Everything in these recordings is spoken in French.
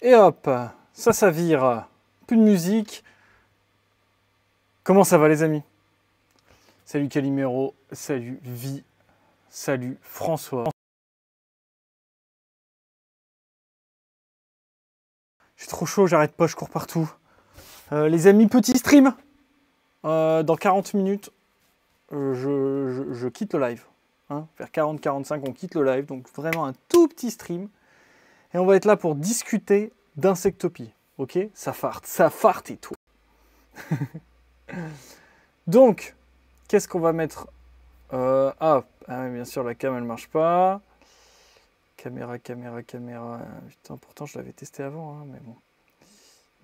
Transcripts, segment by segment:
Et hop, ça, ça vire. Plus de musique. Comment ça va les amis? Salut Calimero, salut Vi, salut François. J'ai trop chaud, j'arrête pas, je cours partout. Euh, les amis, petit stream. Euh, dans 40 minutes, euh, je, quitte le live. Hein. vers 40-45, on quitte le live. Donc vraiment un tout petit stream. Et on va être là pour discuter d'insectopie. Ok? Ça farte, ça farte et tout. Donc, qu'est-ce qu'on va mettre? Ah, ah, bien sûr, la cam, elle marche pas. Caméra, caméra, caméra. Putain, pourtant, je l'avais testé avant, hein, mais bon.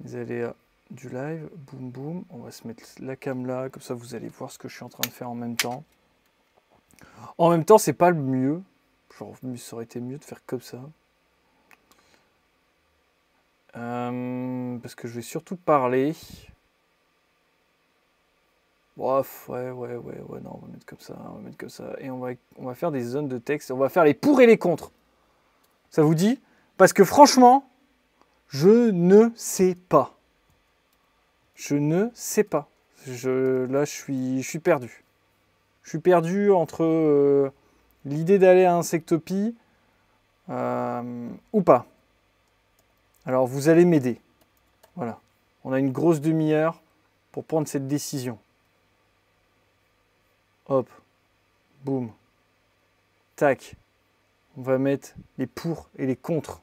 Vous allez du live, boum boum, on va se mettre la cam là, comme ça vous allez voir ce que je suis en train de faire en même temps. En même temps, c'est pas le mieux. Genre, ça aurait été mieux de faire comme ça. Euh, parce que je vais surtout parler. Bref, ouais, ouais, ouais, ouais, non, on va mettre comme ça, on va mettre comme ça. Et on va, on va faire des zones de texte, on va faire les pour et les contre. Ça vous dit? Parce que franchement, je ne sais pas. Je ne sais pas. Je, là, je suis, je suis perdu. Je suis perdu entre euh, l'idée d'aller à Insectopie euh, ou pas. Alors, vous allez m'aider. Voilà. On a une grosse demi-heure pour prendre cette décision. Hop. Boum. Tac. On va mettre les pour et les contre.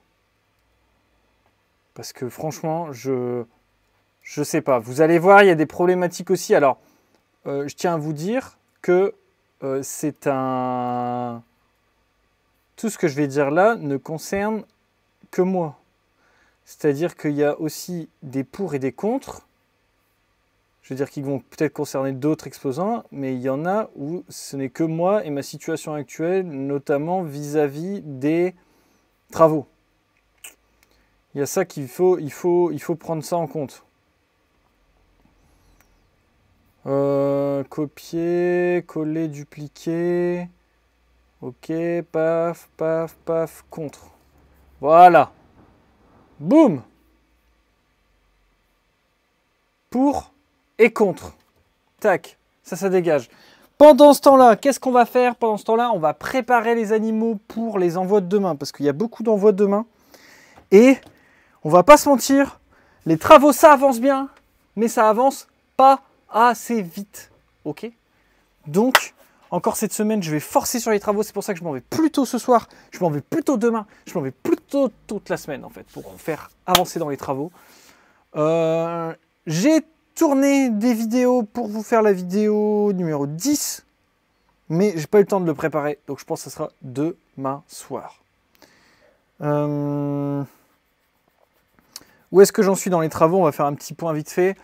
Parce que franchement, je je sais pas. Vous allez voir, il y a des problématiques aussi. Alors, euh, je tiens à vous dire que euh, c'est un. Tout ce que je vais dire là ne concerne que moi. C'est-à-dire qu'il y a aussi des pour et des contre. Je veux dire qu'ils vont peut-être concerner d'autres exposants, mais il y en a où ce n'est que moi et ma situation actuelle, notamment vis-à-vis -vis des travaux. Il y a ça qu'il faut, il faut, il faut prendre ça en compte. Euh, copier, coller, dupliquer. Ok, paf, paf, paf, contre. Voilà. Boum. Pour et contre. Tac, ça, ça dégage. Pendant ce temps-là, qu'est-ce qu'on va faire Pendant ce temps-là, on va préparer les animaux pour les envois de demain, parce qu'il y a beaucoup d'envois de demain. Et on va pas se mentir, les travaux, ça avance bien, mais ça avance pas assez vite. Ok? Donc, encore cette semaine, je vais forcer sur les travaux. C'est pour ça que je m'en vais plus tôt ce soir. Je m'en vais plus tôt demain. Je m'en vais plus tôt toute la semaine, en fait, pour faire avancer dans les travaux. Euh, j'ai tourné des vidéos pour vous faire la vidéo numéro 10. Mais j'ai pas eu le temps de le préparer. Donc, je pense que ce sera demain soir. Euh, où est-ce que j'en suis dans les travaux? On va faire un petit point vite fait.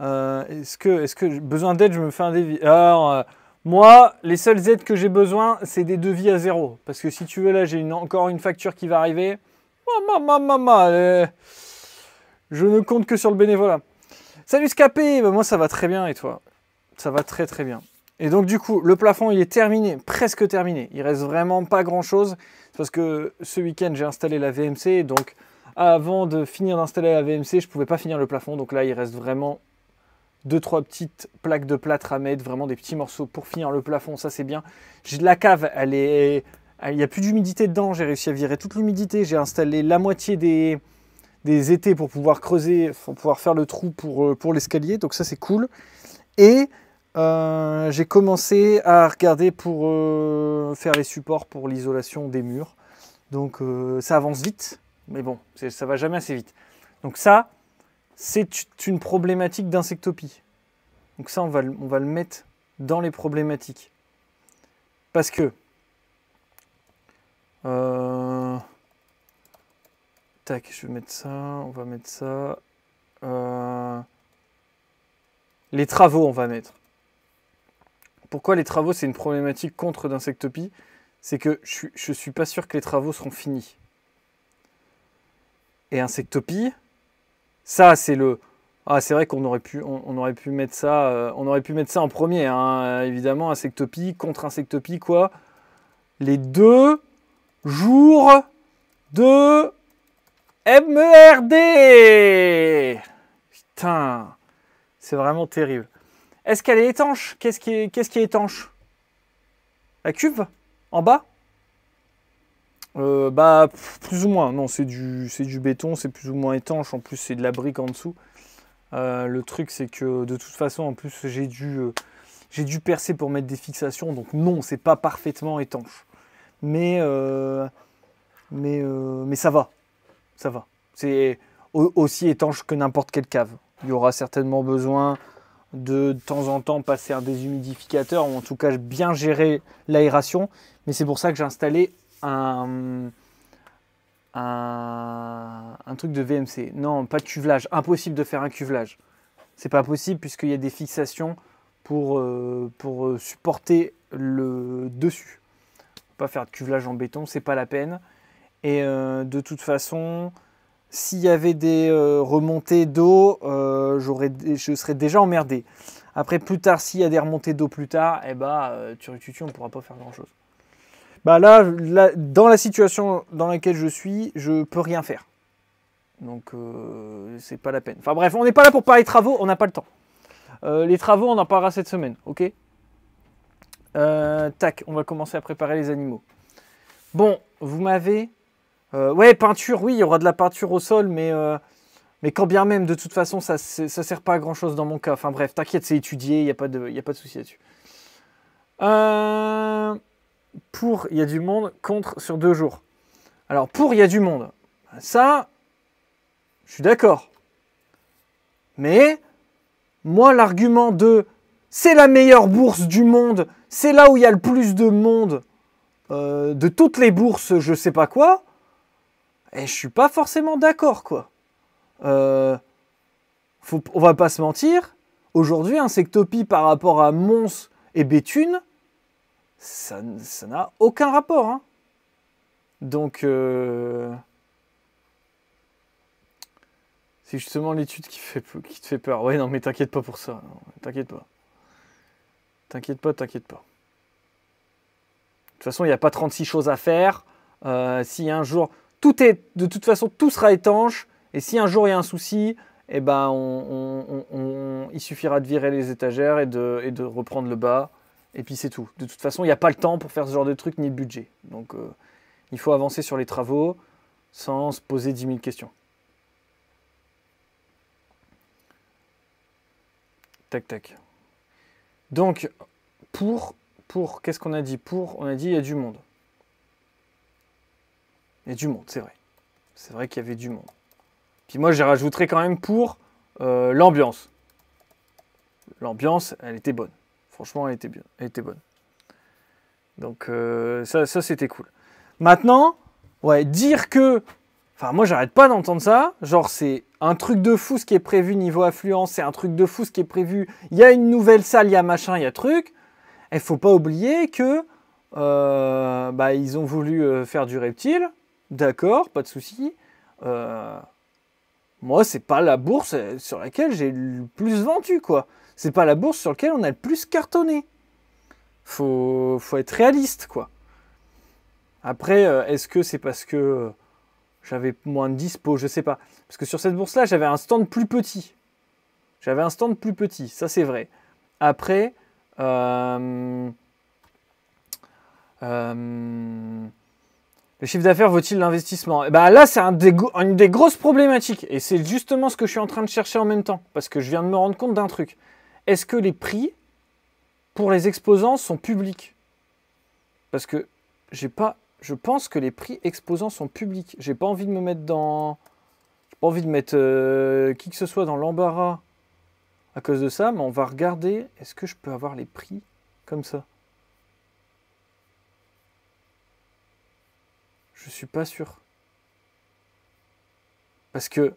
Euh, est-ce que, est que besoin d'aide, je me fais un devis? Alors, moi, les seules aides que j'ai besoin, c'est des devis à zéro. Parce que si tu veux, là, j'ai encore une facture qui va arriver. Maman, maman, euh, je ne compte que sur le bénévolat. Salut Scapé bah, Moi, ça va très bien, et toi? Ça va très très bien. Et donc, du coup, le plafond, il est terminé, presque terminé. Il reste vraiment pas grand-chose. Parce que ce week-end, j'ai installé la VMC. Donc, avant de finir d'installer la VMC, je ne pouvais pas finir le plafond. Donc là, il reste vraiment deux, trois petites plaques de plâtre à mettre, vraiment des petits morceaux pour finir le plafond, ça c'est bien. La cave, elle est, il n'y a plus d'humidité dedans, j'ai réussi à virer toute l'humidité, j'ai installé la moitié des, des étés pour pouvoir creuser, pour pouvoir faire le trou pour, euh, pour l'escalier, donc ça c'est cool. Et euh, j'ai commencé à regarder pour euh, faire les supports pour l'isolation des murs. Donc ça avance vite, mais bon, ça va jamais assez vite. Donc ça, c'est une problématique d'insectopie. Donc ça, on va, le mettre dans les problématiques. Parce que... Euh, tac, je vais mettre ça, on va mettre ça. Euh, les travaux, on va mettre. Pourquoi les travaux, c'est une problématique contre d'insectopie? C'est que je ne suis pas sûr que les travaux seront finis. Et insectopie, ça, c'est le. Ah, c'est vrai qu'on aurait pu, on, aurait pu mettre ça, euh, on aurait pu mettre ça en premier, hein, évidemment, insectopie contre insectopie, quoi. Les deux jours de MERD Putain, c'est vraiment terrible. Est-ce qu'elle est étanche? Qu'est-ce qui, est, qui est étanche? La cuve? En bas? Euh, Bah, plus ou moins. Non, c'est du, béton, c'est plus ou moins étanche. En plus, c'est de la brique en dessous. Euh, le truc, c'est que de toute façon, en plus, j'ai dû, euh, j'ai dû percer pour mettre des fixations. Donc non, c'est pas parfaitement étanche. Mais, mais, mais ça va. Ça va. C'est aussi étanche que n'importe quelle cave. Il y aura certainement besoin de, de temps en temps passer un déshumidificateur ou en tout cas bien gérer l'aération. Mais c'est pour ça que j'ai installé un, truc de VMC. Non, pas de cuvelage. Impossible de faire un cuvelage. C'est pas possible puisqu'il y a des fixations pour, euh, pour supporter le dessus. Pas faire de cuvelage en béton, c'est pas la peine. Et euh, de toute façon, s'il y avait des euh, remontées d'eau, euh, je serais déjà emmerdé. Après, plus tard, s'il y a des remontées d'eau plus tard, eh bah, tu, tu, tu, on ne pourra pas faire grand-chose. Bah là, dans la situation dans laquelle je suis, je peux rien faire. Donc, euh, c'est pas la peine. Enfin bref, on n'est pas là pour parler travaux, on n'a pas le temps. les travaux, on en parlera cette semaine, ok? Tac, on va commencer à préparer les animaux. Bon, vous m'avez euh, ouais, peinture, oui, il y aura de la peinture au sol, mais, euh, mais quand bien même, de toute façon, ça ne sert pas à grand chose dans mon cas. Enfin bref, t'inquiète, c'est étudié, il n'y a, pas de, a pas de souci là-dessus. Euh, pour, il y a du monde, contre, sur deux jours. Alors, pour, il y a du monde. Ça, je suis d'accord. Mais, moi, l'argument de c'est la meilleure bourse du monde, c'est là où il y a le plus de monde de toutes les bourses, je sais pas quoi, et je suis pas forcément d'accord, quoi. Euh, on va pas se mentir. Aujourd'hui, un sectopie par rapport à Mons et Béthune, ça n'a aucun rapport. Hein. Donc, euh, c'est justement l'étude qui, te fait peur. Ouais, non, mais t'inquiète pas pour ça. T'inquiète pas. T'inquiète pas, t'inquiète pas. De toute façon, il n'y a pas 36 choses à faire. Euh, si un jour, tout est, de toute façon, tout sera étanche. Et si un jour il y a un souci, eh ben, il suffira de virer les étagères et de, reprendre le bas. Et puis c'est tout. De toute façon, il n'y a pas le temps pour faire ce genre de truc ni le budget. Donc euh, il faut avancer sur les travaux sans se poser 10 000 questions. Tac, tac. Donc, pour, pour qu'est-ce qu'on a dit? Pour, on a dit il y a du monde. Il y a du monde, c'est vrai. C'est vrai qu'il y avait du monde. Puis moi, j'ai rajouterais quand même pour euh, l'ambiance. L'ambiance, elle était bonne. Franchement, elle était bien. Elle était bonne. Donc euh, ça, c'était cool. Maintenant, ouais, dire que... Enfin, moi, j'arrête pas d'entendre ça. Genre, c'est un truc de fou ce qui est prévu niveau affluence. C'est un truc de fou ce qui est prévu. Il y a une nouvelle salle, il y a machin, il y a truc. Il faut pas oublier que... Euh, bah, ils ont voulu faire du reptile D'accord, pas de souci. Euh, moi, c'est pas la bourse sur laquelle j'ai le plus vendu, quoi. C'est pas la bourse sur laquelle on a le plus cartonné. Faut, faut être réaliste, quoi. Après, euh, est-ce que c'est parce que j'avais moins de dispo? Je sais pas. Parce que sur cette bourse-là, j'avais un stand plus petit. J'avais un stand plus petit, ça c'est vrai. Après, euh, euh le chiffre d'affaires vaut-il l'investissement? Eh ben Là, c'est un une des grosses problématiques. Et c'est justement ce que je suis en train de chercher en même temps. Parce que je viens de me rendre compte d'un truc. Est-ce que les prix pour les exposants sont publics? Parce que j'ai pas. Je pense que les prix exposants sont publics. J'ai pas envie de me mettre dans. J'ai pas envie de mettre euh, qui que ce soit dans l'embarras à cause de ça, mais on va regarder. Est-ce que je peux avoir les prix comme ça? Je suis pas sûr. Parce que.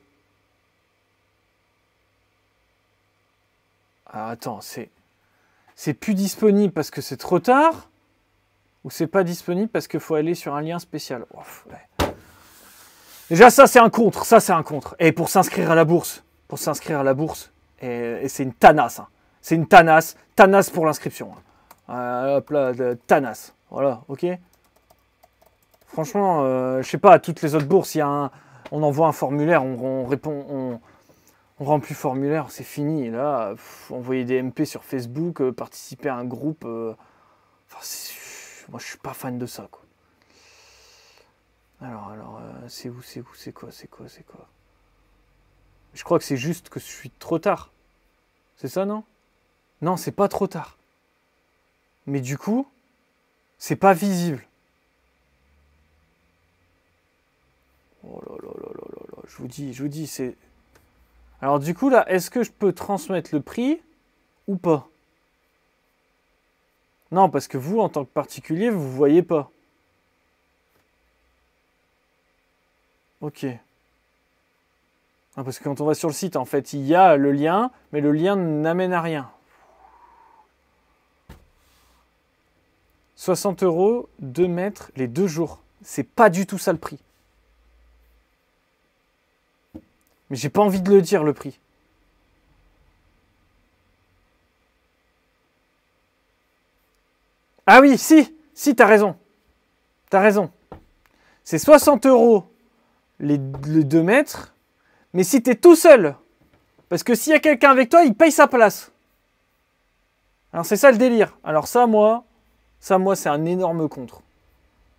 Ah, attends, c'est. C'est plus disponible parce que c'est trop tard Ou c'est pas disponible parce qu'il faut aller sur un lien spécial? Déjà, ça, c'est un contre. Ça, c'est un contre. Et pour s'inscrire à la bourse, pour s'inscrire à la bourse, et, c'est une tanasse. Hein. C'est une tanasse. Tanasse pour l'inscription. Hein. Euh, hop là, tanasse. Voilà, ok Franchement, euh, je sais pas, toutes les autres bourses, y a un. on envoie un formulaire, on, répond, on, on remplit formulaire, c'est fini. Là, envoyer des MP sur Facebook, euh, participer à un groupe. Euh, moi, je suis pas fan de ça, quoi. Alors, alors, euh, c'est où, c'est où, c'est quoi, c'est quoi, c'est quoi? Je crois que c'est juste que je suis trop tard. C'est ça, non? Non, c'est pas trop tard. Mais du coup, c'est pas visible. Oh là là là là là là, je vous dis, je vous dis, c'est alors du coup là, est-ce que je peux transmettre le prix ou pas? Non, parce que vous, en tant que particulier, vous ne voyez pas. Ok. parce que quand on va sur le site, en fait, il y a le lien, mais le lien n'amène à rien. 60 euros, 2 mètres, les deux jours. C'est pas du tout ça le prix. Mais j'ai pas envie de le dire, le prix. Ah oui, si, si, t'as raison. T'as raison. C'est 60 euros les, 2 mètres, mais si t'es tout seul, parce que s'il y a quelqu'un avec toi, il paye sa place. Alors c'est ça le délire. Alors ça, moi, ça, moi, c'est un énorme contre.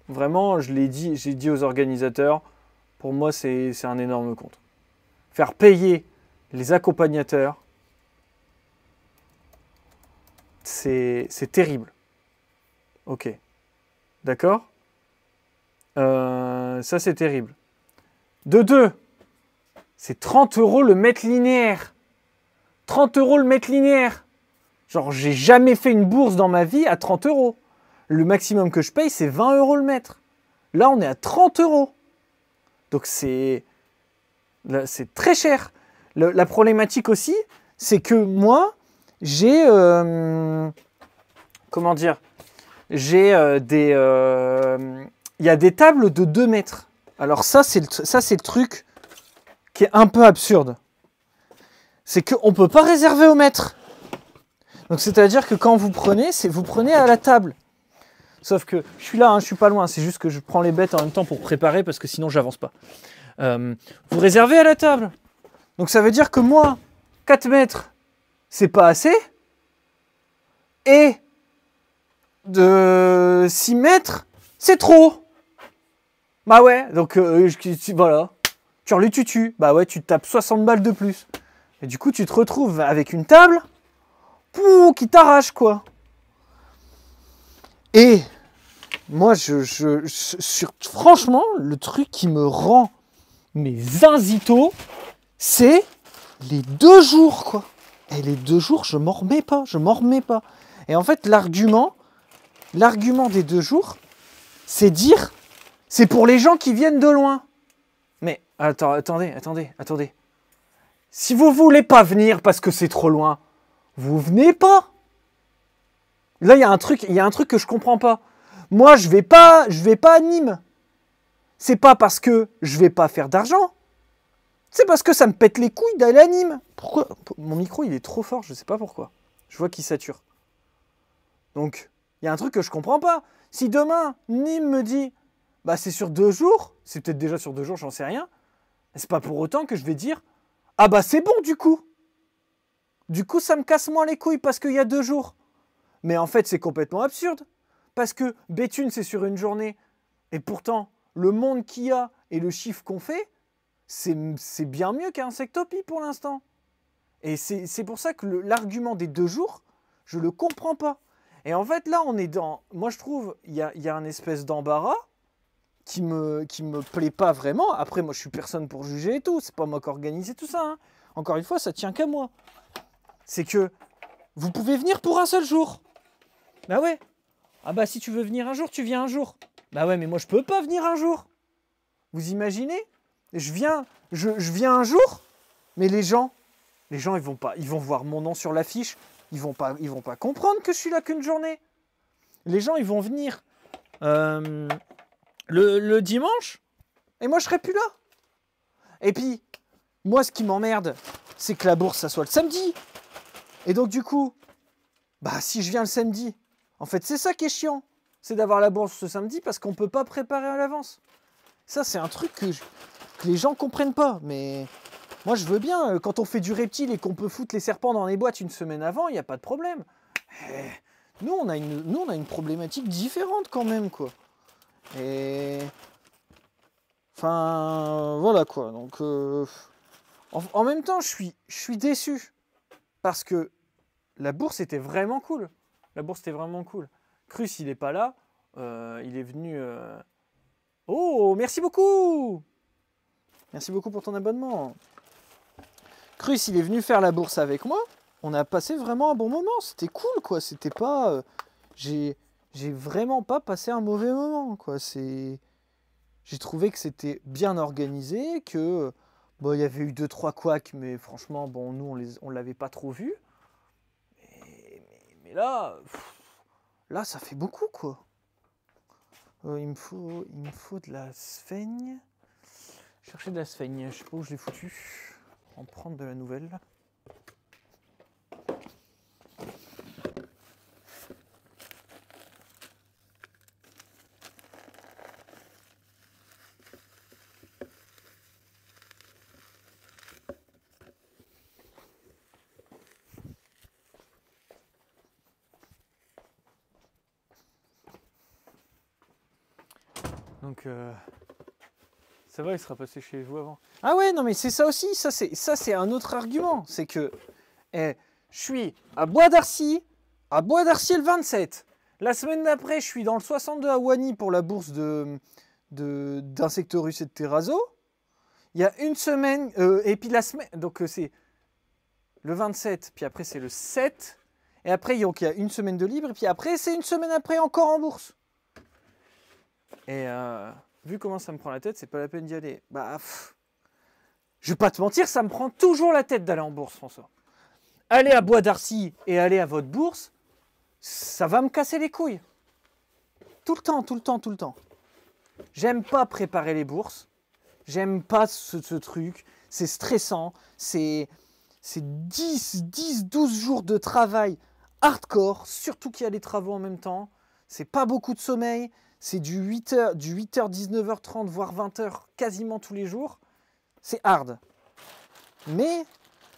Vraiment, je l'ai dit, j'ai dit aux organisateurs, pour moi, c'est un énorme contre faire payer les accompagnateurs, c'est terrible. Ok. D'accord? Euh, Ça, c'est terrible. De deux, c'est 30 euros le mètre linéaire. 30 euros le mètre linéaire. Genre, j'ai jamais fait une bourse dans ma vie à 30 euros. Le maximum que je paye, c'est 20 euros le mètre. Là, on est à 30 euros. Donc, c'est c'est très cher. la problématique aussi, c'est que moi, j'ai. Euh, comment dire J'ai euh, des. Euh, il y a des tables de 2 mètres. Alors, ça, c'est le, truc qui est un peu absurde. C'est qu'on ne peut pas réserver au mètre. Donc, c'est-à-dire que quand vous prenez, vous prenez à la table. Sauf que je suis là, hein, je suis pas loin. C'est juste que je prends les bêtes en même temps pour préparer parce que sinon j'avance pas. Euh, vous réservez à la table. Donc ça veut dire que moi, 4 mètres, c'est pas assez. Et de 6 mètres, c'est trop. Bah ouais, donc euh, voilà. Tu les tutu. Bah ouais, tu tapes 60 balles de plus. Et du coup, tu te retrouves avec une table pou, qui t'arrache, quoi. Et moi, je, je, sur, franchement, le truc qui me rend mais Zinzito, c'est les deux jours, quoi. Et les deux jours, je m'en remets pas, je m'en remets pas. Et en fait, l'argument, l'argument des deux jours, c'est dire, c'est pour les gens qui viennent de loin. Mais attendez, attendez, attendez. Si vous voulez pas venir parce que c'est trop loin, vous venez pas. Là, il y a un truc, il y a un truc que je comprends pas. Moi, je vais pas, je vais pas à Nîmes c'est pas parce que je vais pas faire d'argent. C'est parce que ça me pète les couilles d'aller à Nîmes. Pourquoi Mon micro, il est trop fort, je sais pas pourquoi. Je vois qu'il sature. Donc, il y a un truc que je comprends pas. Si demain, Nîmes me dit, bah c'est sur deux jours, c'est peut-être déjà sur deux jours, j'en sais rien, c'est pas pour autant que je vais dire, ah bah c'est bon du coup. Du coup, ça me casse moins les couilles parce qu'il y a deux jours. Mais en fait, c'est complètement absurde. Parce que Béthune, c'est sur une journée. Et pourtant, le monde qu'il y a et le chiffre qu'on fait, c'est bien mieux qu'un sectopie pour l'instant. Et c'est pour ça que l'argument des deux jours, je le comprends pas. Et en fait, là, on est dans. Moi, je trouve, il y a, y a un espèce d'embarras qui me, qui me plaît pas vraiment. Après, moi, je suis personne pour juger et tout. C'est pas moi qui organise tout ça. Hein. Encore une fois, ça tient qu'à moi. C'est que vous pouvez venir pour un seul jour. Bah ouais. Ah bah, si tu veux venir un jour, tu viens un jour. Bah ouais, mais moi je peux pas venir un jour. Vous imaginez? Je viens, je, viens un jour, mais les gens, les gens ils vont pas, ils vont voir mon nom sur l'affiche, ils vont pas, ils vont pas comprendre que je suis là qu'une journée. Les gens ils vont venir euh, le, le dimanche, et moi je serai plus là. Et puis moi ce qui m'emmerde, c'est que la bourse ça soit le samedi. Et donc du coup, bah si je viens le samedi, en fait c'est ça qui est chiant c'est d'avoir la bourse ce samedi parce qu'on ne peut pas préparer à l'avance. Ça, c'est un truc que les gens comprennent pas. Mais moi, je veux bien. euh, Quand on fait du reptile et qu'on peut foutre les serpents dans les boîtes une semaine avant, il n'y a pas de problème. Eh, Nous, on a une, nous, on a une problématique différente quand même, quoi. Et. Enfin, voilà quoi. Donc, euh, en, en même temps, je suis, je suis déçu. Parce que la bourse était vraiment cool. La bourse était vraiment cool. Crus, il n'est pas là. Euh, il est venu. euh, Oh, merci beaucoup Merci beaucoup pour ton abonnement. Crus, il est venu faire la bourse avec moi. On a passé vraiment un bon moment. C'était cool, quoi. C'était pas. euh, J'ai. J'ai vraiment pas passé un mauvais moment, quoi. C'est. J'ai trouvé que c'était bien organisé, que. Bon, il y avait eu deux, trois couacs, mais franchement, bon, nous, on les, on l'avait pas trop vu. Mais, mais, là. Là, ça fait beaucoup, quoi. Euh, il, me faut, il faut de la sphaigne. Chercher de la sphaigne. Je sais pas où je l'ai foutu. En prendre de la nouvelle. Ça va, il sera passé chez vous avant. Ah ouais, non, mais c'est ça aussi. Ça, c'est ça, c'est un autre argument. C'est que eh, je suis à Bois d'Arcy, à Bois d'Arcy le 27. La semaine d'après, je suis dans le 62 à Wany pour la bourse de d'Insectorus et de Terrazzo. Il y a une semaine, euh, et puis la semaine, donc euh, c'est le 27, puis après c'est le 7, et après il y a une semaine de libre, et puis après c'est une semaine après encore en bourse. Et euh, vu comment ça me prend la tête, c'est pas la peine d'y aller. Bah, je vais pas te mentir, ça me prend toujours la tête d'aller en bourse, François. Aller à Bois d'Arcy et aller à votre bourse, ça va me casser les couilles. Tout le temps, tout le temps, tout le temps. J'aime pas préparer les bourses. J'aime pas ce, truc. C'est stressant. C'est c'est 10, 10, 12 jours de travail hardcore, surtout qu'il y a les travaux en même temps. C'est pas beaucoup de sommeil. C'est du 8h, du 8h, 19h30, voire 20h quasiment tous les jours. C'est hard. Mais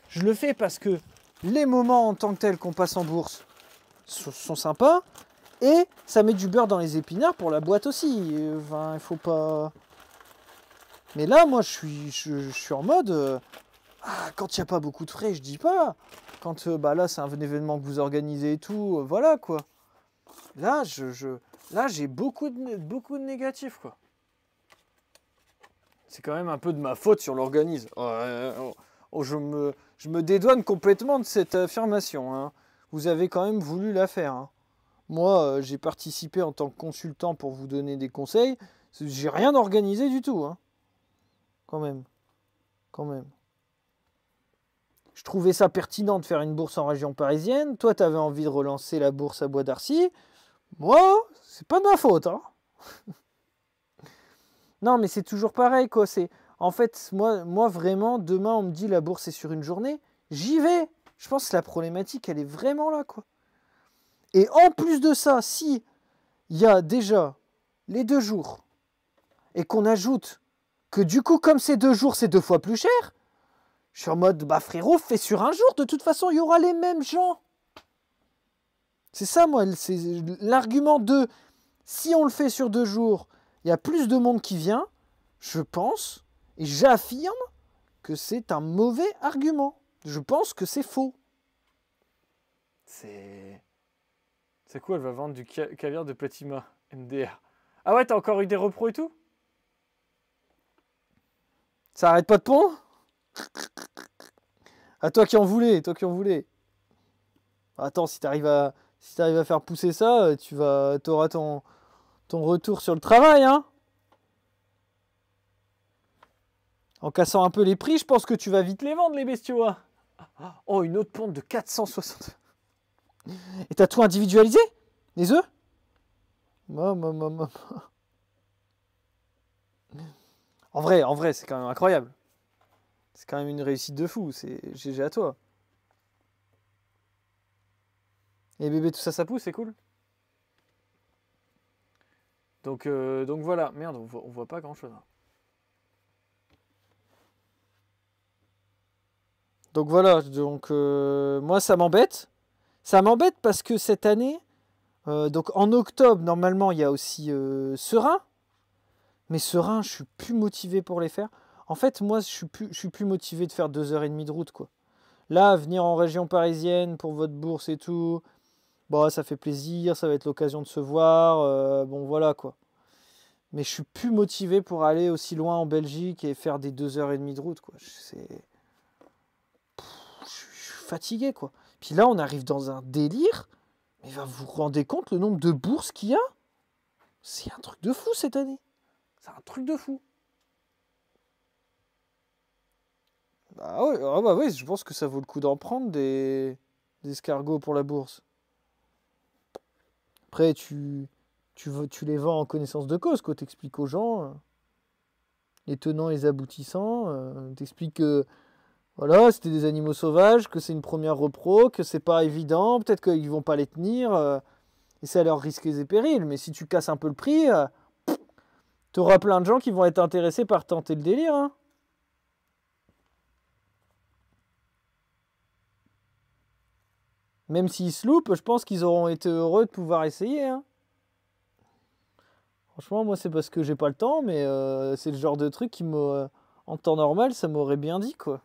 je le fais parce que les moments en tant que tels qu'on passe en bourse sont, sympas. Et ça met du beurre dans les épinards pour la boîte aussi. Enfin, il faut pas. Mais là, moi, je suis, je, en mode. euh, ah, quand il n'y a pas beaucoup de frais, je dis pas. Quand euh, bah là, c'est un événement que vous organisez et tout, euh, voilà quoi. Là, je- là, j'ai beaucoup de, beaucoup de négatifs quoi. C'est quand même un peu de ma faute sur l'organisme. Oh, euh, oh, oh, je, me, je me dédouane complètement de cette affirmation. hein. Vous avez quand même voulu la faire. hein. Moi, euh, j'ai participé en tant que consultant pour vous donner des conseils. J'ai rien organisé du tout. hein. Quand même. Quand même. Je trouvais ça pertinent de faire une bourse en région parisienne. Toi, tu avais envie de relancer la bourse à Bois d'Arcy. Moi, c'est pas de ma faute. Hein. non, mais c'est toujours pareil, quoi. C'est en fait, moi, moi vraiment, demain, on me dit la bourse est sur une journée. J'y vais. Je pense que la problématique, elle est vraiment là, quoi. Et en plus de ça, si il y a déjà les deux jours et qu'on ajoute que du coup, comme c'est deux jours, c'est deux fois plus cher, je suis en mode, bah frérot, fais sur un jour, de toute façon, il y aura les mêmes gens. C'est ça, moi, c'est l'argument de si on le fait sur deux jours, il y a plus de monde qui vient, je pense, et j'affirme que c'est un mauvais argument. Je pense que c'est faux. C'est. C'est quoi Elle va vendre du ca- caviar de Platima MDR. Ah ouais, t'as encore eu des repros et tout? Ça arrête pas de pondre? À toi qui en voulais, toi qui en voulais. Attends, si t'arrives à, si t'arrives à faire pousser ça, tu vas, t'auras ton, ton retour sur le travail, hein En cassant un peu les prix, je pense que tu vas vite les vendre, les bestiaux. hein. Oh, une autre ponte de 460. Et t'as tout individualisé? Les œufs? Maman, maman. En vrai, en vrai, c'est quand même incroyable. C'est quand même une réussite de fou. C'est GG à toi. Et bébé, tout ça, ça pousse, c'est cool. Donc, euh, donc voilà. Merde, on voit, voit pas grand chose. donc voilà, donc euh, moi ça m'embête. Ça m'embête parce que cette année, euh, donc en octobre, normalement, il y a aussi Serein. Mais Serein, je suis plus motivé pour les faire. En fait, moi, je suis plus, je suis plus motivé de faire deux heures et demie de route, quoi. Là, venir en région parisienne pour votre bourse et tout, bon, ça fait plaisir, ça va être l'occasion de se voir, bon, voilà, quoi. Mais je suis plus motivé pour aller aussi loin en Belgique et faire des deux heures et demie de route, quoi. C'est je suis fatigué, quoi. Puis là, on arrive dans un délire. Mais vous vous rendez compte le nombre de bourses qu'il y a? C'est un truc de fou cette année. C'est un truc de fou. Bah ouais, ah bah ouais, je pense que ça vaut le coup d'en prendre des... des escargots pour la bourse. Après, tu, tu, tu les vends en connaissance de cause, quoi. T'expliques aux gens euh, les tenants et les aboutissants. Euh, T'expliques que voilà, c'était des animaux sauvages, que c'est une première repro, que c'est pas évident, peut-être qu'ils vont pas les tenir, euh, et c'est à leurs risques et périls. Mais si tu casses un peu le prix, euh, tu auras plein de gens qui vont être intéressés par tenter le délire. Hein. Même s'ils se loupent, je pense qu'ils auront été heureux de pouvoir essayer. Hein. Franchement, moi, c'est parce que j'ai pas le temps, mais euh, c'est le genre de truc qui, me, en temps normal, ça m'aurait bien dit, quoi.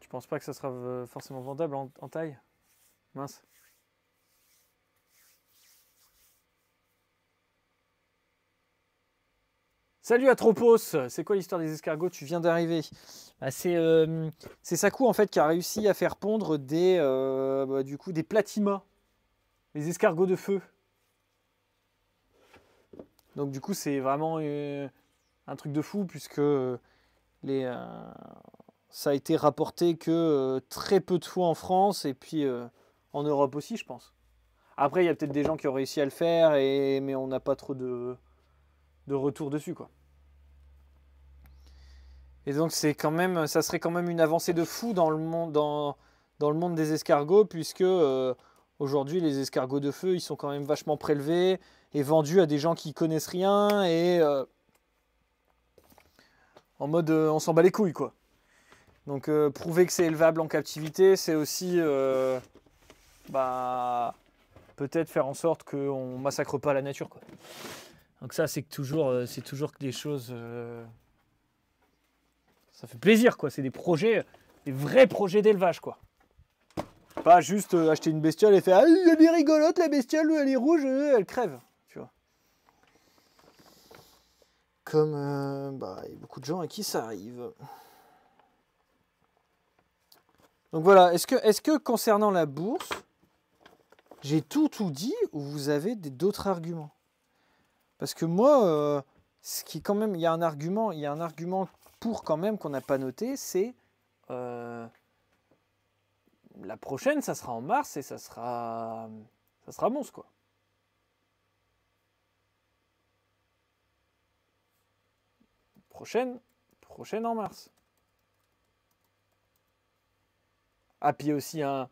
Je pense pas que ça sera euh, forcément vendable en, taille? Mince. Salut Atropos, c'est quoi l'histoire des escargots? Tu viens d'arriver. Bah, euh, c'est Sakou en fait qui a réussi à faire pondre des euh, bah, du coup des platimas, les escargots de feu. Donc du coup c'est vraiment un truc de fou puisque les ça a été rapporté que euh, très peu de fois en France et puis euh, en Europe aussi, je pense. Après, il y a peut-être des gens qui ont réussi à le faire, mais on n'a pas trop de, de retour dessus, quoi. Et donc, c'est quand même, ça serait quand même une avancée de fou dans le monde, dans, le monde des escargots, puisque euh, aujourd'hui, les escargots de feu, ils sont quand même vachement prélevés et vendus à des gens qui connaissent rien et en mode, on s'en bat les couilles, quoi. Donc euh, prouver que c'est élevable en captivité, c'est aussi euh, bah, peut-être faire en sorte qu'on massacre pas la nature. Quoi. Donc ça, c'est toujours, euh, c'est toujours des choses... ça fait plaisir, quoi. C'est des projets, des vrais projets d'élevage, quoi. Pas juste acheter une bestiole et faire ah, elle est rigolote la bestiole, elle est rouge, elle crève. Tu vois. Comme bah, y a beaucoup de gens à qui ça arrive. Donc voilà, est-ce que, est que concernant la bourse, j'ai tout tout dit ou vous avez d'autres arguments? Parce que moi, euh, ce qui quand même, il y a un argument, il y a un argument pour quand même qu'on n'a pas noté, c'est euh, la prochaine, ça sera en mars et ça sera, ça sera monstre quoi. Prochaine, prochaine en mars. Ah, puis aussi un,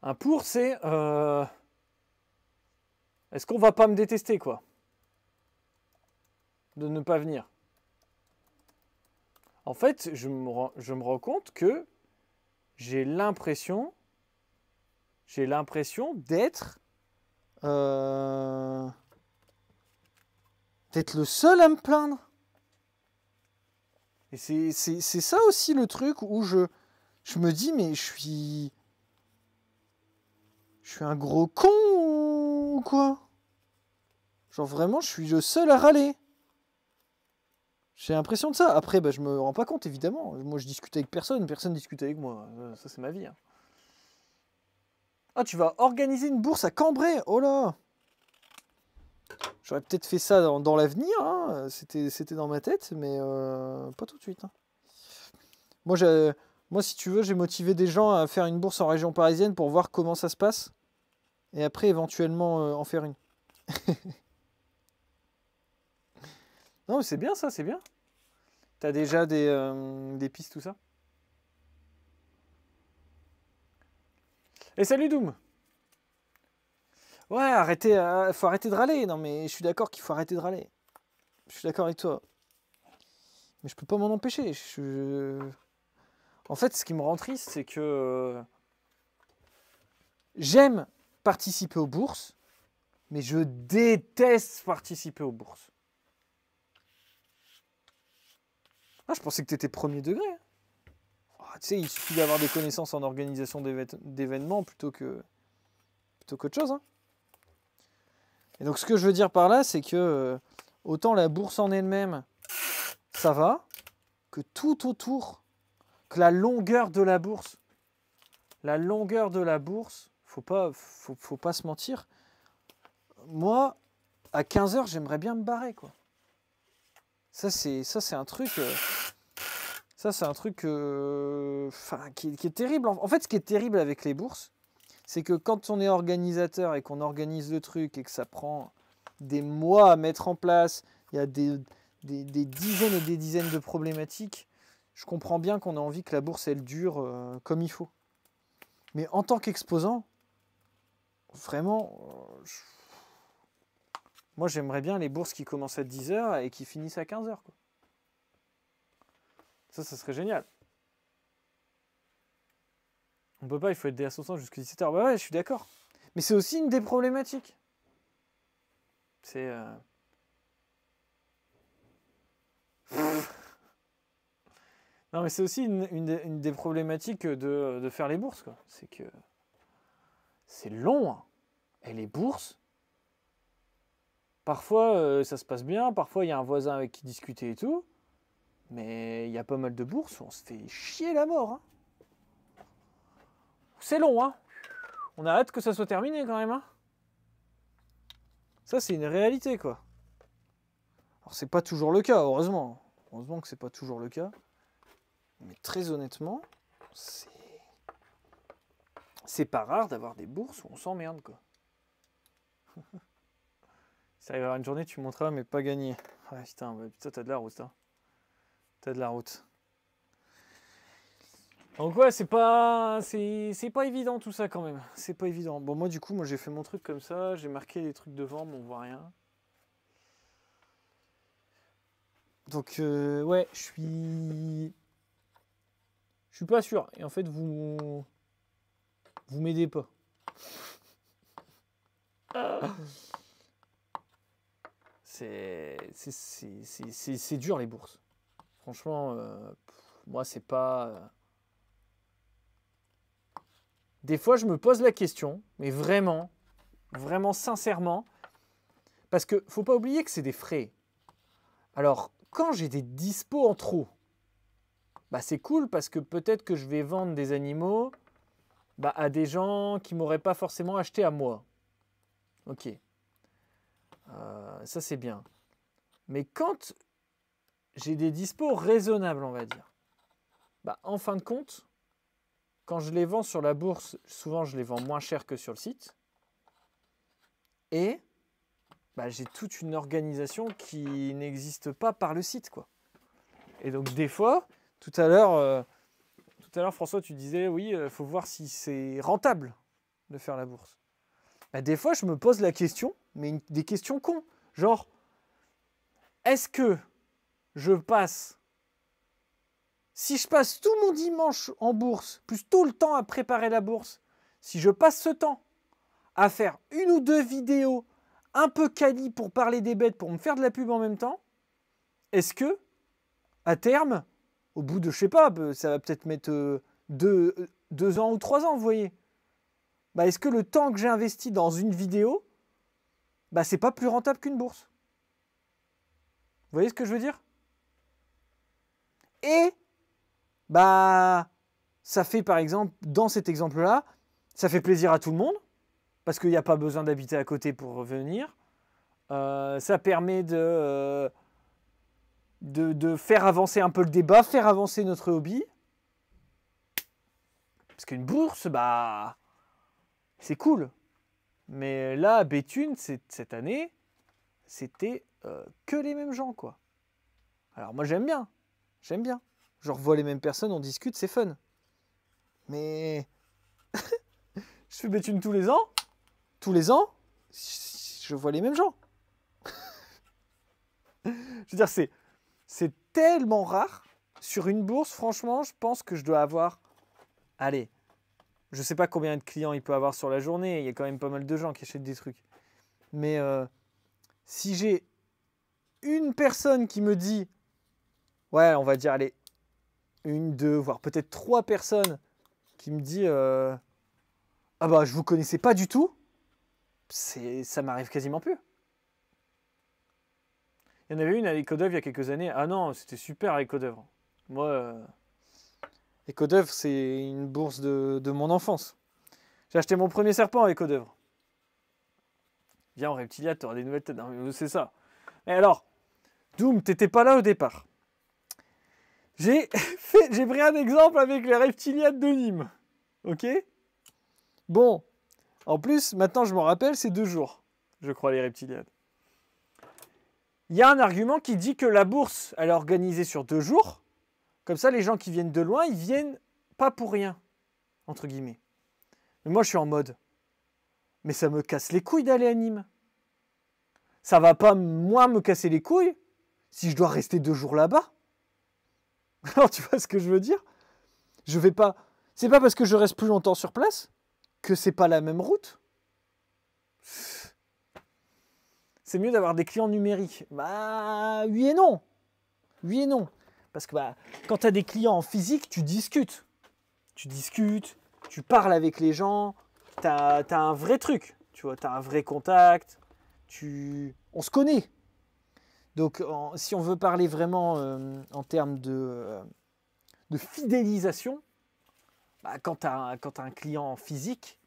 un pour, c'est euh, est-ce qu'on va pas me détester, quoi? De ne pas venir. En fait, je me, rends, compte que j'ai l'impression, j'ai l'impression d'être euh, d'être le seul à me plaindre. Et c'est ça aussi le truc où je, je me dis, mais je suis. Je suis un gros con ou quoi? Genre vraiment, je suis le seul à râler. J'ai l'impression de ça. Après, bah, je me rends pas compte, évidemment. Moi, je discute avec personne, personne discute avec moi. Euh, ça, c'est ma vie. Hein. Ah, tu vas organiser une bourse à Cambrai Oh là J'aurais peut-être fait ça dans, l'avenir. Hein. C'était, dans ma tête, mais euh, pas tout de suite. Hein. Moi, moi, si tu veux, j'ai motivé des gens à faire une bourse en région parisienne pour voir comment ça se passe. Et après, éventuellement, euh, en faire une. non, mais c'est bien ça, c'est bien. T'as déjà des, euh, des pistes, tout ça? Et salut Doom Ouais, arrêtez, euh, faut arrêter de râler. Non, mais je suis d'accord qu'il faut arrêter de râler. Je suis d'accord avec toi. Mais je peux pas m'en empêcher. En fait, ce qui me rend triste, c'est que j'aime participer aux bourses, mais je déteste participer aux bourses. Ah, je pensais que tu étais premier degré. Ah, tu sais, il suffit d'avoir des connaissances en organisation d'événements plutôt que plutôt qu'autre chose. Hein. Et donc, ce que je veux dire par là, c'est que euh, autant la bourse en elle-même, ça va, que tout autour, que la longueur de la bourse, la longueur de la bourse, faut pas, faut, pas se mentir. Moi, à 15h, j'aimerais bien me barrer, quoi. Ça, c'est, ça, c'est un truc. Euh, ça, c'est un truc euh, qui, est terrible. En fait, ce qui est terrible avec les bourses, c'est que quand on est organisateur et qu'on organise le truc et que ça prend des mois à mettre en place, il y a des, dizaines et des dizaines de problématiques, je comprends bien qu'on a envie que la bourse, elle dure euh, comme il faut. Mais en tant qu'exposant, vraiment, moi j'aimerais bien les bourses qui commencent à 10h et qui finissent à 15h. Ça, ça serait génial. On peut pas, il faut être DA60 jusqu'à 17h. Bah ouais, je suis d'accord. Mais c'est aussi une des problématiques. C'est. Euh, non, mais c'est aussi une, des, problématiques de, faire les bourses, quoi. C'est que c'est long. Hein. Et les bourses, parfois euh, ça se passe bien, parfois il y a un voisin avec qui discuter et tout. Mais il y a pas mal de bourses où on se fait chier la mort. Hein. C'est long, hein. On a hâte que ça soit terminé quand même, hein. Ça, c'est une réalité, quoi. Alors, c'est pas toujours le cas, heureusement. Heureusement que c'est pas toujours le cas. Mais très honnêtement, c'est. C'est pas rare d'avoir des bourses où on s'emmerde, quoi. Ça arrive à une journée, tu montreras, mais pas gagné. Ah putain, putain t'as de la route, hein. T'as de la route. Donc ouais, c'est pas, c'est, pas évident tout ça quand même. C'est pas évident. Bon moi du coup, moi j'ai fait mon truc comme ça, j'ai marqué les trucs devant, mais on voit rien. Donc euh, ouais, je suis, je suis pas sûr. Et en fait, vous, vous m'aidez pas. C'est, dur les bourses. Franchement, euh, moi c'est pas des fois, je me pose la question, mais vraiment, vraiment sincèrement, parce que faut pas oublier que c'est des frais. Alors, quand j'ai des dispos en trop, bah c'est cool parce que peut-être que je vais vendre des animaux bah, à des gens qui m'auraient pas forcément acheté à moi. Ok. Euh, ça c'est bien. Mais quand j'ai des dispos raisonnables, on va dire, bah en fin de compte, quand je les vends sur la bourse, souvent je les vends moins cher que sur le site. Et bah, j'ai toute une organisation qui n'existe pas par le site. quoi. Et donc des fois, tout à l'heure, euh, tout à l'heure François, tu disais oui, il euh, faut voir si c'est rentable de faire la bourse. Bah, des fois, je me pose la question, mais des questions cons. Genre, est-ce que je passe si je passe tout mon dimanche en bourse, plus tout le temps à préparer la bourse, si je passe ce temps à faire une ou deux vidéos un peu quali pour parler des bêtes, pour me faire de la pub en même temps, est-ce que, à terme, au bout de, je sais pas, bah, ça va peut-être mettre euh, deux, euh, deux, ans ou trois ans, vous voyez, bah, est-ce que le temps que j'ai investi dans une vidéo, bah, c'est pas plus rentable qu'une bourse? Vous voyez ce que je veux dire? Et bah, ça fait par exemple, dans cet exemple-là, ça fait plaisir à tout le monde, parce qu'il n'y a pas besoin d'habiter à côté pour revenir. Euh, ça permet euh, de, de, faire avancer un peu le débat, faire avancer notre hobby. Parce qu'une bourse, bah, c'est cool. Mais là, Béthune, cette année, c'était euh, que les mêmes gens, quoi. Alors moi, j'aime bien. J'aime bien. Je revois les mêmes personnes, on discute, c'est fun. Mais je fais Béthune tous les ans. Tous les ans, je vois les mêmes gens. je veux dire, c'est tellement rare. Sur une bourse, franchement, je pense que je dois avoir. Allez, je sais pas combien de clients il peut avoir sur la journée. Il y a quand même pas mal de gens qui achètent des trucs. Mais euh, si j'ai une personne qui me dit, ouais, on va dire, allez, une, deux, voire peut-être trois personnes qui me dit, euh, ah bah je vous connaissais pas du tout, ça m'arrive quasiment plus. Il y en avait une à l'Ecodœuvre il y a quelques années. Ah non, c'était super à Ecodœuvre. Moi, euh, Ecodœuvre, c'est une bourse de, mon enfance. J'ai acheté mon premier serpent à Ecodœuvre. Viens en reptilia, tu auras des nouvelles têtes. c'est ça. Mais alors, Doom, t'étais pas là au départ. J'ai pris un exemple avec les reptiliades de Nîmes. Ok? Bon. En plus, maintenant je m'en rappelle, c'est deux jours, je crois, les reptiliades. Il y a un argument qui dit que la bourse, elle est organisée sur deux jours. Comme ça, les gens qui viennent de loin, ils viennent pas pour rien, entre guillemets. Mais moi, je suis en mode. Mais ça me casse les couilles d'aller à Nîmes. Ça va pas, moi, me casser les couilles si je dois rester deux jours là-bas. Alors, tu vois ce que je veux dire? Je vais pas. C'est pas parce que je reste plus longtemps sur place que c'est pas la même route. C'est mieux d'avoir des clients numériques. Bah, oui et non. Oui et non. Parce que bah, quand tu as des clients en physique, tu discutes. Tu discutes, tu parles avec les gens, tu as, un vrai truc. Tu vois, tu as un vrai contact. Tu... On se connaît. Donc, si on veut parler vraiment euh, en termes de, euh, fidélisation, bah, quand tu as, un client physique,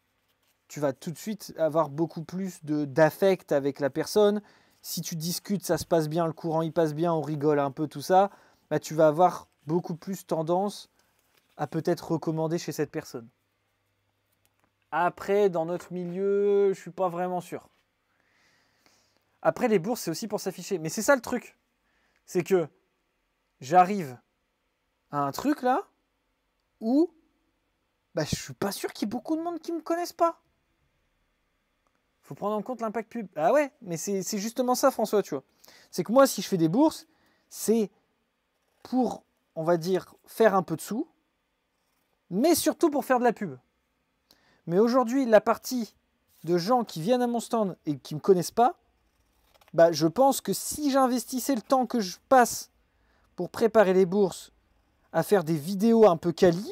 tu vas tout de suite avoir beaucoup plus d'affect avec la personne. Si tu discutes, ça se passe bien, le courant il passe bien, on rigole un peu, tout ça, bah, tu vas avoir beaucoup plus tendance à peut-être recommander chez cette personne. Après, dans notre milieu, je suis pas vraiment sûr. Après, les bourses, c'est aussi pour s'afficher. Mais c'est ça le truc. C'est que j'arrive à un truc là où bah, je suis pas sûr qu'il y ait beaucoup de monde qui me connaissent pas. Faut prendre en compte l'impact pub. Ah ouais, mais c'est justement ça, François, tu vois. C'est que moi, si je fais des bourses, c'est pour, on va dire, faire un peu de sous, mais surtout pour faire de la pub. Mais aujourd'hui, la partie de gens qui viennent à mon stand et qui ne me connaissent pas, bah, je pense que si j'investissais le temps que je passe pour préparer les bourses à faire des vidéos un peu quali,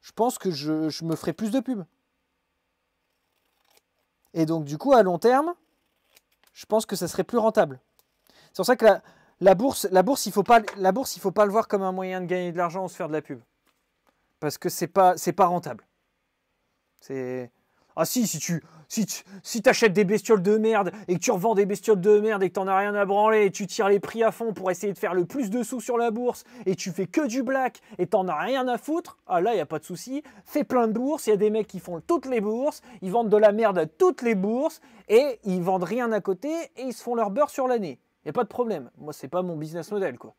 je pense que je, me ferais plus de pubs. Et donc du coup, à long terme, je pense que ça serait plus rentable. C'est pour ça que la, bourse, la bourse, il faut pas, la bourse, il faut pas le voir comme un moyen de gagner de l'argent ou se faire de la pub, parce que c'est pas, pas rentable. C'est ah si, si tu si, si achètes des bestioles de merde et que tu revends des bestioles de merde et que t'en as rien à branler et tu tires les prix à fond pour essayer de faire le plus de sous sur la bourse et tu fais que du black et t'en as rien à foutre, ah là, y a pas de souci. Fais plein de bourses, il y a des mecs qui font toutes les bourses, ils vendent de la merde à toutes les bourses et ils vendent rien à côté et ils se font leur beurre sur l'année. Y a pas de problème. Moi, c'est pas mon business model, quoi.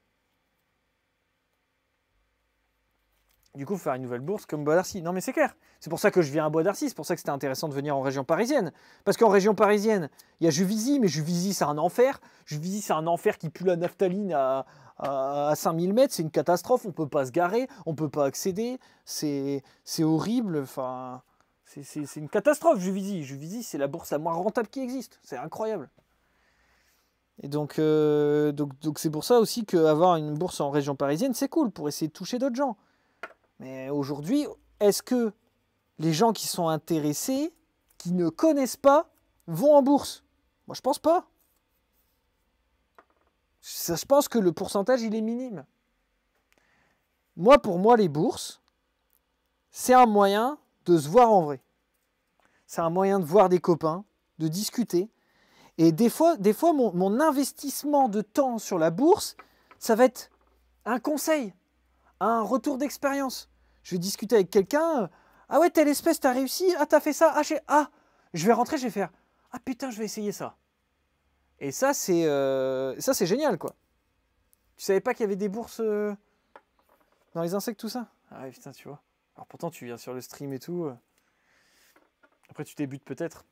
Du coup, faire une nouvelle bourse comme Bois d'Arcy. Non, mais c'est clair. C'est pour ça que je viens à Bois d'Arcy. C'est pour ça que c'était intéressant de venir en région parisienne. Parce qu'en région parisienne, il y a Juvisy, mais Juvisy, c'est un enfer. Juvisy, c'est un enfer qui pue la naphtaline à, à, 5000 mètres. C'est une catastrophe. On peut pas se garer. On peut pas accéder. C'est horrible. Enfin, c'est une catastrophe, Juvisy. Juvisy, c'est la bourse la moins rentable qui existe. C'est incroyable. Et donc, euh, donc, donc c'est pour ça aussi qu'avoir une bourse en région parisienne, c'est cool pour essayer de toucher d'autres gens. Mais aujourd'hui, est-ce que les gens qui sont intéressés, qui ne connaissent pas, vont en bourse? Moi, je pense pas. je pense que le pourcentage, il est minime. Moi, pour moi, les bourses, c'est un moyen de se voir en vrai. C'est un moyen de voir des copains, de discuter. Et des fois, des fois mon, investissement de temps sur la bourse, ça va être un conseil, un retour d'expérience je vais discuter avec quelqu'un. Ah ouais, telle espèce, t'as réussi? Ah, t'as fait ça? Ah, ah, je vais rentrer, je vais faire. Ah putain, je vais essayer ça. Et ça, c'est euh, ça, c'est génial, quoi. Tu savais pas qu'il y avait des bourses euh, dans les insectes, tout ça? Ah ouais, putain, tu vois. Alors pourtant, tu viens sur le stream et tout. Euh. Après, tu débutes peut-être.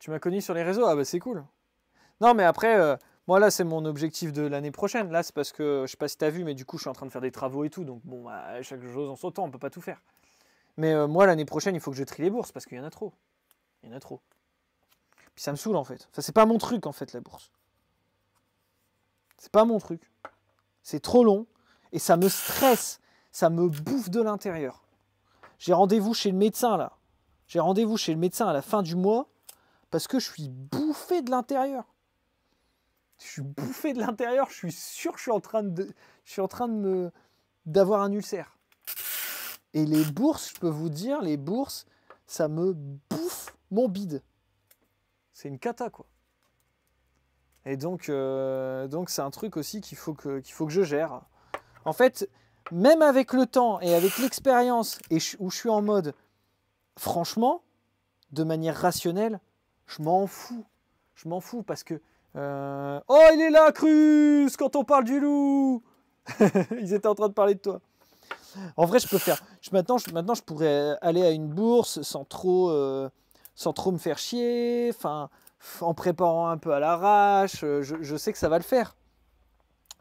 Tu m'as connu sur les réseaux Ah bah c'est cool. Non, mais après, euh, moi là, c'est mon objectif de l'année prochaine. Là, c'est parce que, je sais pas si tu as vu, mais du coup, je suis en train de faire des travaux et tout. Donc, bon, bah, chaque chose en son temps, on peut pas tout faire. Mais euh, moi, l'année prochaine, il faut que je trie les bourses parce qu'il y en a trop. Il y en a trop. Puis ça me saoule en fait. Enfin, c'est pas mon truc en fait, la bourse. C'est pas mon truc. C'est trop long et ça me stresse. Ça me bouffe de l'intérieur. J'ai rendez-vous chez le médecin là. J'ai rendez-vous chez le médecin à la fin du mois parce que je suis bouffé de l'intérieur. Je suis bouffé de l'intérieur, je suis sûr que je suis en train de, je suis en train de me, d'avoir un ulcère. Et les bourses, je peux vous dire, les bourses, ça me bouffe mon bide. C'est une cata, quoi. Et donc, euh, donc c'est un truc aussi qu'il faut que, qu'il faut que je gère. En fait, même avec le temps et avec l'expérience, et où je suis en mode, franchement, de manière rationnelle, je m'en fous. Je m'en fous parce que. Euh, oh, il est là, Cruz, quand on parle du loup Ils étaient en train de parler de toi. En vrai, je peux faire. Maintenant, je, maintenant, je pourrais aller à une bourse sans trop, euh, sans trop me faire chier. Enfin, en préparant un peu à l'arrache. Euh, je, sais que ça va le faire.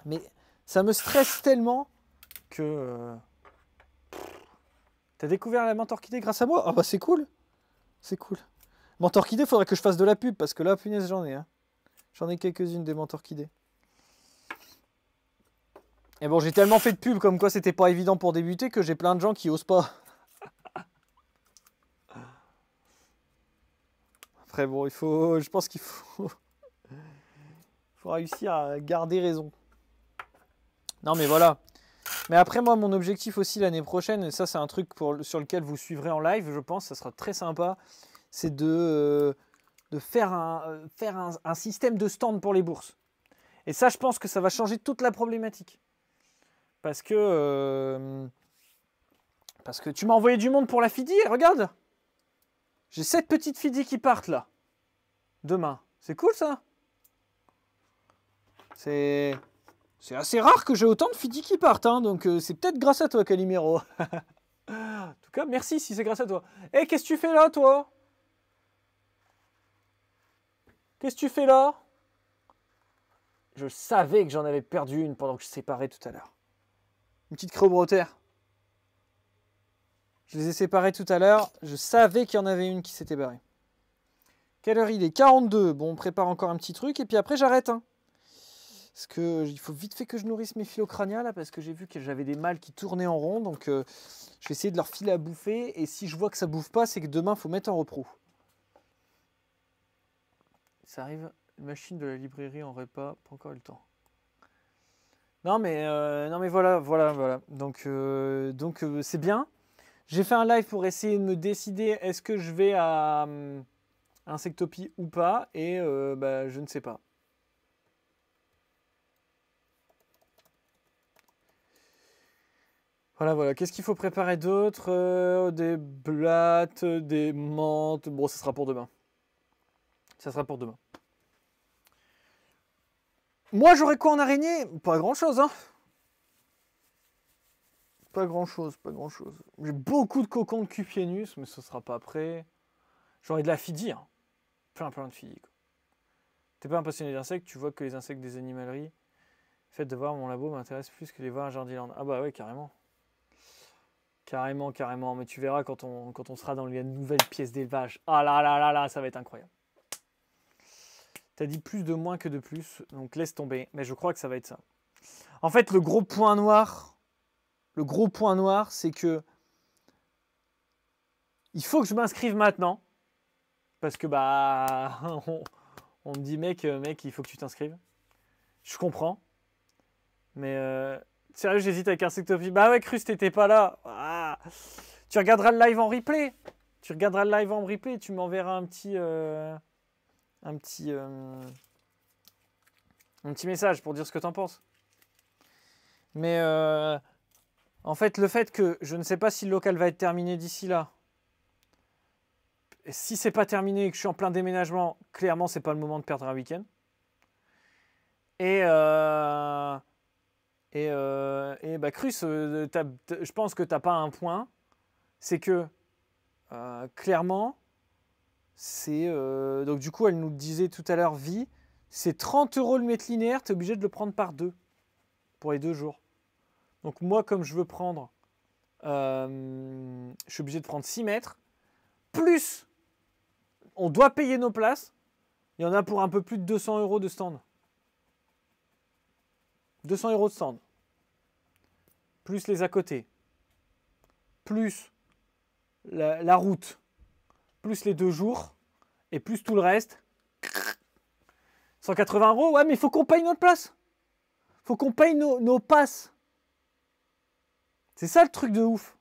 Mais ça me stresse tellement que. T'as découvert la mentor orchidée grâce à moi? Ah bah c'est cool. C'est cool. Mentor orchidée, faudrait que je fasse de la pub parce que là, punaise, j'en ai. Hein. J'en ai quelques-unes des mentors orchidées. Et bon, j'ai tellement fait de pub comme quoi c'était pas évident pour débuter que j'ai plein de gens qui osent pas. Après, bon, il faut. Je pense qu'il faut. faut réussir à garder raison. Non, mais voilà. Mais après, moi, mon objectif aussi l'année prochaine, et ça, c'est un truc sur lequel vous suivrez en live, je pense, ça sera très sympa c'est de, euh, faire, un, euh, un, système de stand pour les bourses. Et ça, je pense que ça va changer toute la problématique. Parce que, euh, parce que tu m'as envoyé du monde pour la FIDI, regarde J'ai sept petites FIDI qui partent là. Demain. C'est cool ça? C'est... C'est assez rare que j'ai autant de FIDI qui partent, hein, donc c'est peut-être grâce à toi, Calimero. en tout cas, merci si c'est grâce à toi. Eh, qu'est-ce que tu fais là, toi? Qu'est-ce que tu fais là? Je savais que j'en avais perdu une pendant que je séparais tout à l'heure. Une petite creux-brotaire. Je les ai séparées tout à l'heure. Je savais qu'il y en avait une qui s'était barrée. Quelle heure il est? 42. Bon, on prépare encore un petit truc et puis après j'arrête. Hein. Parce que il faut vite fait que je nourrisse mes phylocrania là parce que j'ai vu que j'avais des mâles qui tournaient en rond. Donc euh, je vais essayer de leur filer à bouffer. Et si je vois que ça bouffe pas, c'est que demain il faut mettre en repro ça arrive, machine de la librairie en repas, pas encore le temps. Non mais, euh, non mais voilà, voilà, voilà. Donc, euh, donc euh, c'est bien. J'ai fait un live pour essayer de me décider est-ce que je vais à Insectopie ou pas, et bah, je ne sais pas. Voilà, voilà. Qu'est-ce qu'il faut préparer d'autre? Des blattes, des menthes. Bon, ce sera pour demain. Ça sera pour demain. Moi, j'aurais quoi en araignée? Pas grand-chose, hein Pas grand-chose, pas grand-chose. J'ai beaucoup de cocons de Cupienus, mais ce sera pas après. J'aurais de la fidie, hein. Plein, plein de fidie. T'es pas un passionné d'insectes, tu vois que les insectes des animaleries. Le fait de voir mon labo m'intéresse plus que les voir à Jardiland. Ah bah ouais, carrément. Carrément, carrément. Mais tu verras quand on, quand on sera dans les nouvelles pièces d'élevage. Ah là là là là, ça va être incroyable. T'as dit plus de moins que de plus, donc laisse tomber. Mais je crois que ça va être ça. En fait, le gros point noir, le gros point noir, c'est que il faut que je m'inscrive maintenant. Parce que bah on, me dit mec, euh, mec, il faut que tu t'inscrives. Je comprends. Mais euh, sérieux, j'hésite avec Insectopie. Bah ouais, Crus, t'étais pas là. Ah. Tu regarderas le live en replay. Tu regarderas le live en replay. Tu m'enverras un petit. Euh, un petit, euh, un petit message pour dire ce que tu en penses. Mais euh, en fait, le fait que je ne sais pas si le local va être terminé d'ici là, et si c'est pas terminé et que je suis en plein déménagement, clairement, c'est pas le moment de perdre un week-end. Et, euh, et, et bah, je pense que tu n'as pas un point. C'est que clairement, c'est euh, donc du coup, elle nous disait tout à l'heure, vie, c'est 30 euros le mètre linéaire, tu es obligé de le prendre par deux pour les deux jours. Donc moi, comme je veux prendre, euh, je suis obligé de prendre 6 mètres, plus on doit payer nos places. Il y en a pour un peu plus de 200 euros de stand. 200 euros de stand. Plus les à côté. Plus la, la route. Plus les deux jours. Et plus tout le reste. 180 euros, ouais, mais il faut qu'on paye notre place. faut qu'on paye nos, passes. C'est ça le truc de ouf.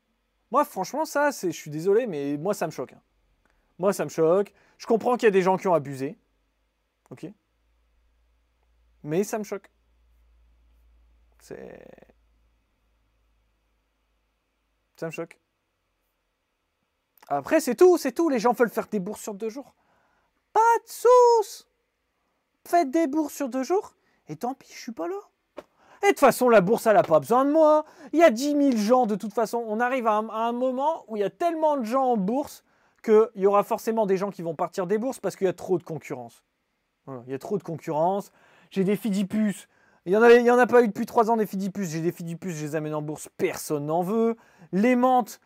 Moi, franchement, ça, je suis désolé, mais moi, ça me choque. Hein. Moi, ça me choque. Je comprends qu'il y a des gens qui ont abusé. Ok Mais ça me choque. C'est. Ça me choque. Après, c'est tout, c'est tout. Les gens veulent faire des bourses sur deux jours. Pas de sauce Faites des bourses sur deux jours, et tant pis, je suis pas là. Et de toute façon, la bourse, elle n'a pas besoin de moi. Il y a 10 000 gens, de toute façon. On arrive à un, moment où il y a tellement de gens en bourse qu'il y aura forcément des gens qui vont partir des bourses parce qu'il y a trop de concurrence. il y a trop de concurrence. J'ai des fidipus. Il n'y en, a, en a pas eu depuis 3 ans des fidipus. J'ai des fidipus, je les amène en bourse. Personne n'en veut. Les menthes,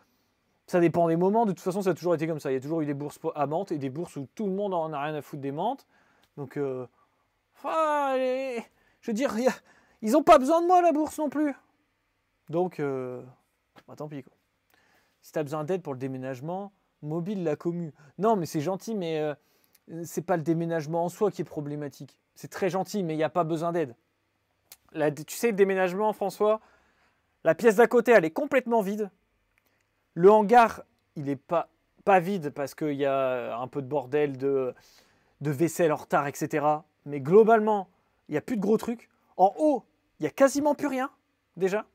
ça dépend des moments. De toute façon, ça a toujours été comme ça. Il y a toujours eu des bourses à menthes et des bourses où tout le monde en a rien à foutre des menthes. Donc, euh, je veux dire, ils n'ont pas besoin de moi, la bourse non plus. Donc, euh, bah, tant pis. Si tu as besoin d'aide pour le déménagement, mobile la commu. Non, mais c'est gentil, mais euh, c'est pas le déménagement en soi qui est problématique. C'est très gentil, mais il n'y a pas besoin d'aide. Tu sais, le déménagement, François, la pièce d'à côté, elle est complètement vide. Le hangar, il n'est pas, vide parce qu'il y a un peu de bordel, de, de vaisselle en retard, etc mais globalement, il n'y a plus de gros trucs. En haut, il n'y a quasiment plus rien, déjà.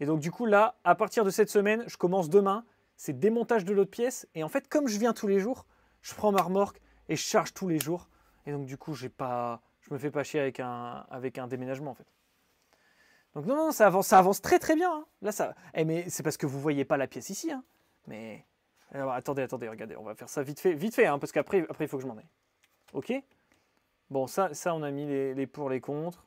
Et donc, du coup, là, à partir de cette semaine, je commence demain. C'est démontage de l'autre pièce. Et en fait, comme je viens tous les jours, je prends ma remorque et je charge tous les jours. Et donc, du coup, j'ai pas, je me fais pas chier avec un, avec un déménagement, en fait. Donc, non, non, ça avance, ça avance très, très bien. Hein. Là, ça. Eh, mais c'est parce que vous voyez pas la pièce ici. Hein. Mais. Alors, attendez, attendez, regardez. On va faire ça vite fait, vite fait, hein, parce qu'après, après, il faut que je m'en aille. Ok? Bon, ça, ça, on a mis les, pour, les contre.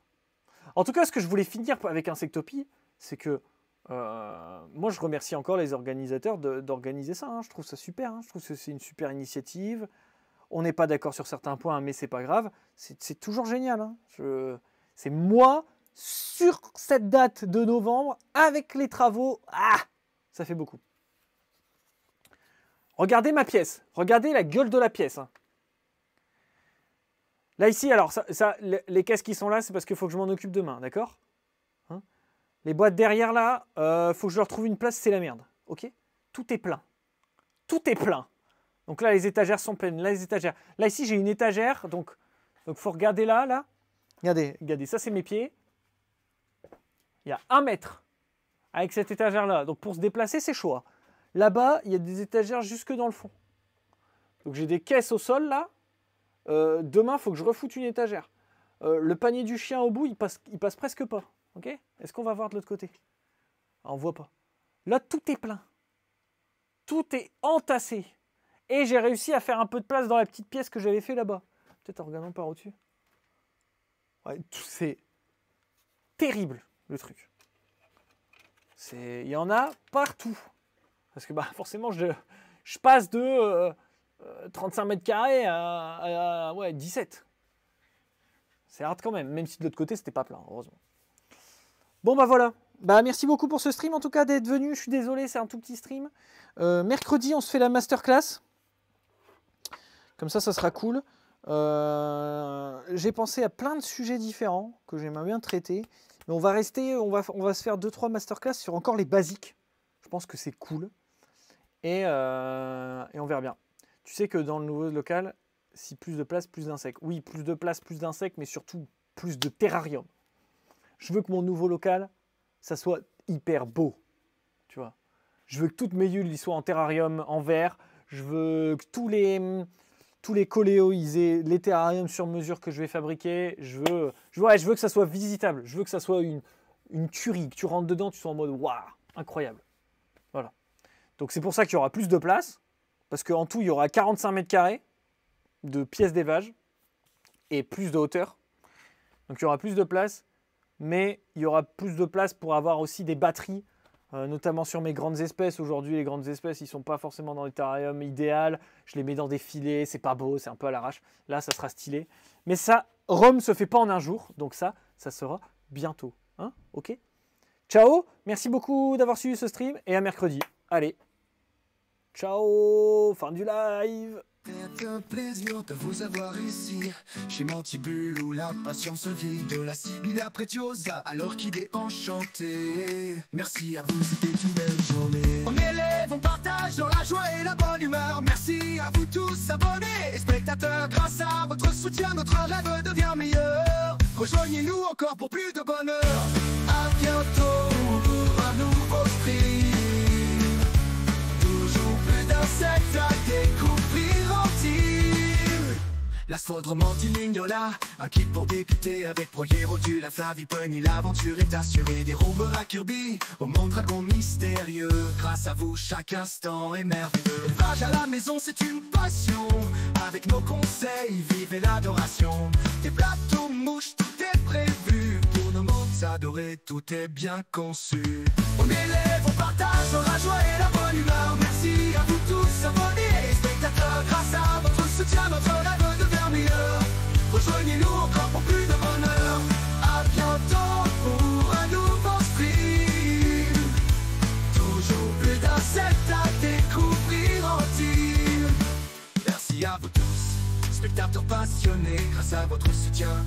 En tout cas, ce que je voulais finir avec Insectopie, c'est que euh, moi, je remercie encore les organisateurs d'organiser ça. Je trouve ça super. Je trouve que c'est une super initiative. On n'est pas d'accord sur certains points, mais c'est pas grave. C'est toujours génial. C'est moi sur cette date de novembre avec les travaux. Ah, ça fait beaucoup. Regardez ma pièce. Regardez la gueule de la pièce. Là, ici, alors, ça, les caisses qui sont là, c'est parce qu'il faut que je m'en occupe demain, d'accord? Hein? Les boîtes derrière là, euh, faut que je leur trouve une place, c'est la merde, ok? Tout est plein. Tout est plein. Donc là, les étagères sont pleines. Là, les étagères. Là, ici, j'ai une étagère, donc il faut regarder là, là. Regardez, regardez, ça, c'est mes pieds. Il y a un mètre avec cette étagère-là. Donc pour se déplacer, c'est chaud. Hein. Là-bas, il y a des étagères jusque dans le fond. Donc j'ai des caisses au sol, là. Euh, demain, il faut que je refoute une étagère. Euh, le panier du chien au bout, il passe, il passe presque pas. Est-ce qu'on va voir de l'autre côté? Ah, On voit pas. Là, tout est plein. Tout est entassé. Et j'ai réussi à faire un peu de place dans la petite pièce que j'avais fait là-bas. Peut-être en regardant par au-dessus. c'est terrible le truc. Il y en a partout. Parce que bah, forcément, je, je passe de euh, 35 euh, mètres carrés à, ouais, 17. C'est hard quand même, même si de l'autre côté c'était pas plein, heureusement. Bon bah voilà. Bah merci beaucoup pour ce stream en tout cas d'être venu. Je suis désolé, c'est un tout petit stream. Euh, mercredi, on se fait la masterclass. Comme ça, ça sera cool. Euh, j'ai pensé à plein de sujets différents que j'aimerais bien traiter. Mais on va rester, on va, se faire 2-3 masterclass sur encore les basiques. Je pense que c'est cool. Et, et on verra bien. Tu sais que dans le nouveau local, si plus de place, plus d'insectes. Oui, plus de place, plus d'insectes, mais surtout plus de terrarium. Je veux que mon nouveau local, ça soit hyper beau. Tu vois. Je veux que toutes mes hulles soient en terrarium en verre. Je veux que tous les tous les coléos, les terrariums sur mesure que je vais fabriquer. Je veux, je, je veux que ça soit visitable. Je veux que ça soit une, une tuerie. Que tu rentres dedans, tu sois en mode waouh, incroyable. Voilà. Donc c'est pour ça qu'il y aura plus de place parce qu'en tout, il y aura 45 mètres carrés de pièces d'élevage. et plus de hauteur. Donc il y aura plus de place, mais il y aura plus de place pour avoir aussi des batteries, euh, notamment sur mes grandes espèces. Aujourd'hui, les grandes espèces, ils sont pas forcément dans l'étharium idéal. Je les mets dans des filets, c'est pas beau, c'est un peu à l'arrache. Là, ça sera stylé. Mais ça, Rome se fait pas en un jour, donc ça, ça sera bientôt. Hein ok Ciao, merci beaucoup d'avoir suivi ce stream et à mercredi. Allez, ciao, fin du live C'est un plaisir de vous avoir ici Chez Mantibule où la patience vit De la Sibilla Pretiosa alors qu'il est enchanté. Merci à vous, c'était une belle journée. On élève, on partage dans la joie et la bonne humeur. Merci à vous tous abonnés et spectateurs. Grâce à votre soutien, notre rêve devient meilleur. Rejoignez-nous encore pour plus de bonheur. À bientôt pour un nouveau stream Toujours plus d'insectes à découvrir La Sfodrement Lignola. Un kit pour débuter avec Proyero du la Flavipony L'aventure est assurée. Des à Kirby Au monde dragon mystérieux. Grâce à vous chaque instant est merveilleux. L'élevage à la maison c'est une passion. Avec nos conseils, vivez l'adoration. Des plateaux mouches, tout est prévu. Pour nos mondes adorés, tout est bien conçu. On élève, on partage la joie et la bonne humeur Rejoignez-nous encore pour plus de bonheur. À bientôt pour un nouveau stream. Toujours plus d'insectes à découvrir en team Merci à vous tous, spectateurs passionnés Grâce à votre soutien,